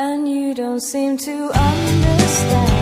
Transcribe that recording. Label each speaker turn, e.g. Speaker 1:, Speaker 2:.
Speaker 1: And you don't seem to understand.